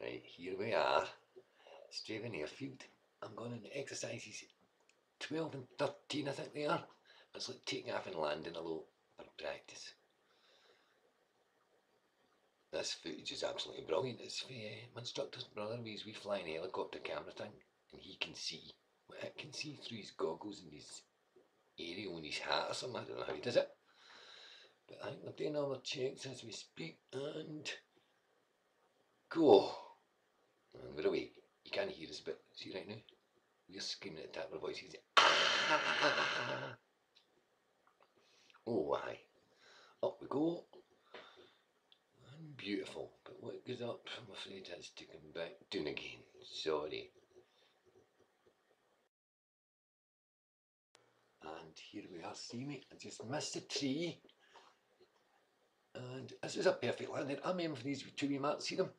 Right, here we are. Strathaven Airfield. I'm going into exercises 12 and 13, I think they are. It's like taking off and landing a lot for practice. This footage is absolutely brilliant. It's for uh, my instructor's brother with his wee flying helicopter camera thing. And he can see what it can see through his goggles and his aerial and his hat or something. I don't know how he does it. But I think we're doing all the checks as we speak and go. And we're away. You can't hear us, but see right now? We're screaming at the top of our voices. Oh, aye. Up we go. And beautiful. But what goes up, I'm afraid has to come back down again. Sorry. And here we are, see me, I just missed a tree. And this is a perfect landing. I'm aiming for these two wee marks, see them?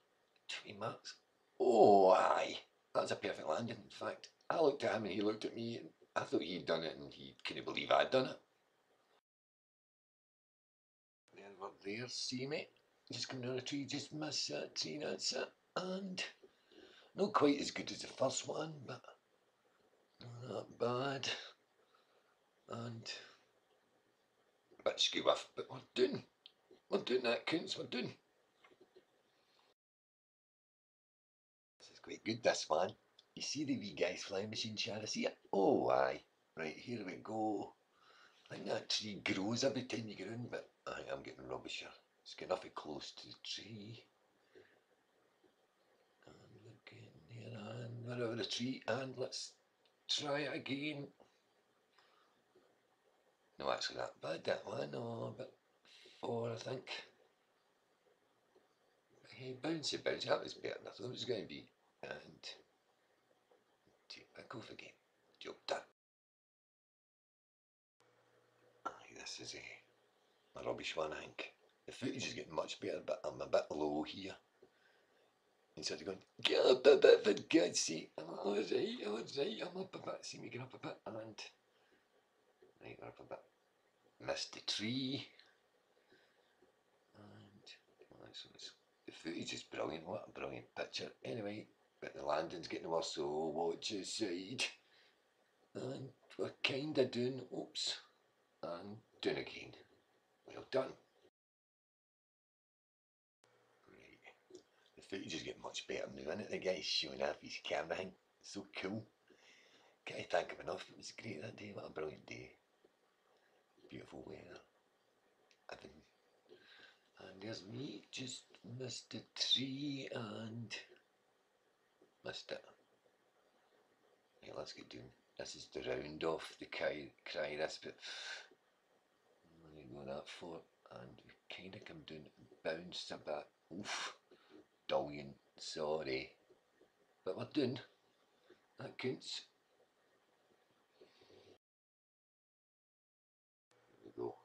Two wee marks. Oh, aye. That's a perfect landing. In fact, I looked at him and he looked at me and I thought he'd done it and he couldn't believe I'd done it. There we're there, see me? Just coming down a tree, just missed that tree, that's it. And not quite as good as the first one, but not bad. And a bit skew off, but we're doing. We're doing that, Coons, we're doing. Quite good, this one. You see the wee guy's flying machine, Shara? See it? Oh, aye. Right, here we go. I think that tree grows every time you get in, but I think I'm getting rubbish here. It's getting awfully close to the tree. And looking there, and we're over the tree, and let's try it again. No, actually, that bad, that one. Oh, but four, I think. Hey, bouncy, bouncy. That was better than I thought it was going to be. Again. Job done. Aye, this is a, a rubbish one, I think. The footage is getting much better, but I'm a bit low here. Instead of going, get up a bit for God's sake. I'm alright, alright, I'm up a bit. See me get up a bit. And right, we're up a bit. Missed the tree. And well, that's, the footage is brilliant. What a brilliant picture. Anyway, but the landing's getting worse, so watch your side. And we're kinda doing, oops, and doing again. Well done. Right. The footage is getting much better now, isn't it? The guy's showing off his camera thing. So cool. Can't thank him enough. It was great that day. What a brilliant day. Beautiful weather. Evan. And there's me, just missed a tree and missed it. Right, let's get doing. This is the round off the cry, cry this bit. There you go that for and we kind of come down and bounce a bit. Oof, dullion, sorry. But we're doing. That counts. There we go.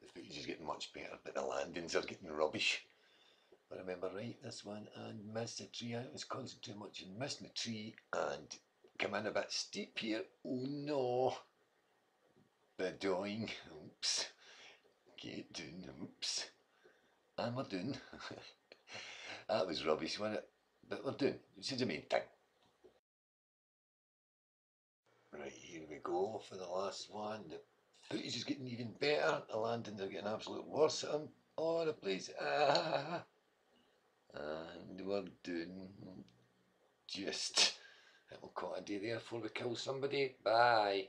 The footage is getting much better, but the landings are getting rubbish. I remember right, this one, and missed the tree. I was concentrating too much on missing the tree and come in a bit steep here. Oh no! Bedoing. Oops. Get doing. Oops. And we're doing. that was rubbish, wasn't it? But we're doing. It's the main thing. Right, here we go for the last one. The footage is getting even better. The landings are getting absolute worse. I'm all the place. Ah. Doing just. We'll call it a day there before we kill somebody. Bye.